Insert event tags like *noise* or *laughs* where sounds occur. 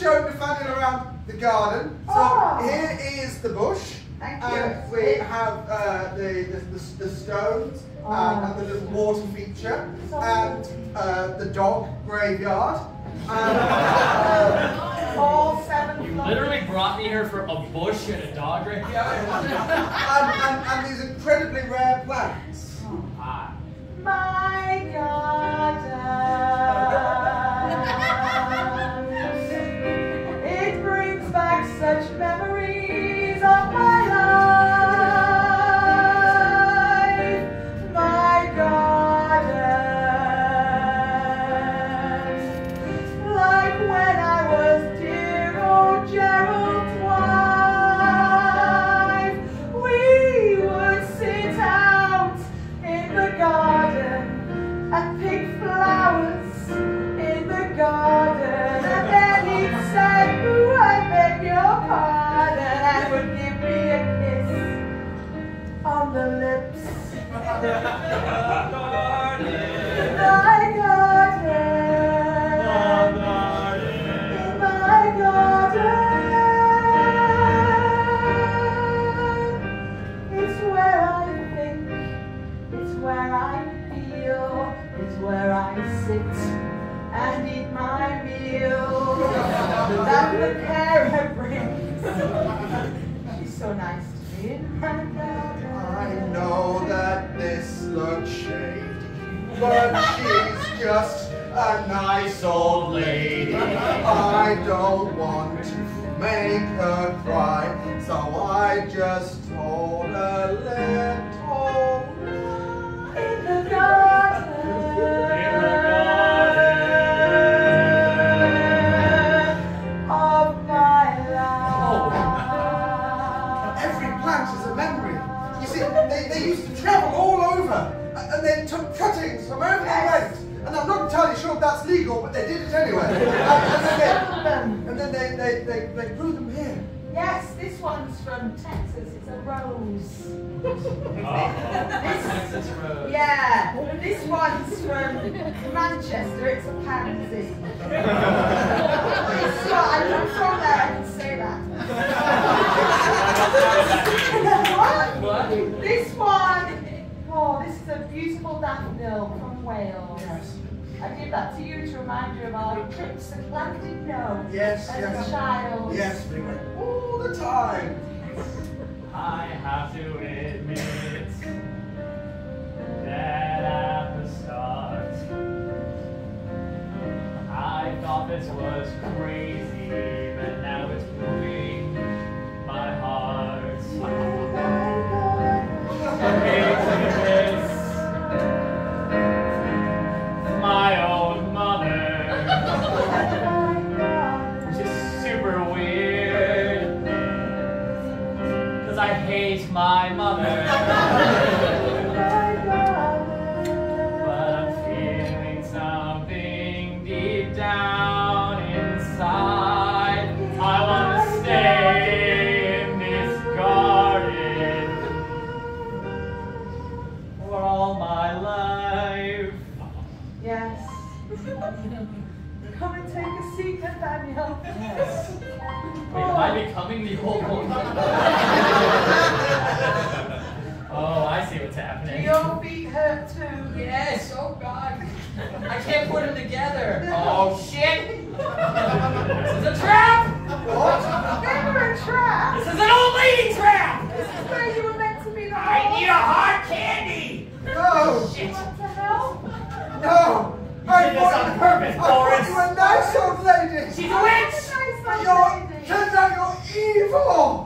show Nathaniel around the garden. So Oh. here is the bush. Thank you. And we have uh, the, the, the, the stones Oh. and, and the little water feature So and uh, the dog graveyard. And, uh, *laughs* All seven You floors. literally brought me here for a bush and a dog graveyard? *laughs* and, and, and these incredibly rare plants. And eat my meal that the carer brings. She's so nice to me in my garden. I know that this looks shady, but she's just a nice old lady. I don't want to make her cry, so I just told her little Every plant a memory. You see, they, they used to travel all over, uh, and they took cuttings from wherever they went. And I'm not entirely sure if that's legal, but they did it anyway. *laughs* And, and then, they, and then they, they, they, they grew them here. Yes, this one's from Texas. It's a rose. Ah. Texas Road. Yeah, this one's from Manchester. It's a pansy. *laughs* It's not- I'm not from there. I can say that. what? What? This one. Oh, this is a beautiful daffodil from Wales. Yes. I did that to you to remind you of our trips to Llandudno Yes, as yes. a child. Yes, we went all the time. I have to admit that at the start I thought this was crazy, but now it's moving my heart. Weird. Cause I hate my mother. *laughs* and take a seat, Nathaniel. Yes. Wait, am I becoming the old woman? oh, I see what's Do happening. your feet hurt too? Yes, oh god. I can't put them together. Oh shit! This is a trap! What? Never a trap. This is an old lady trap! This is where you were meant to be the I whole need a hard candy! No! Shit! What the hell? No! You did this on purpose, I Boris. You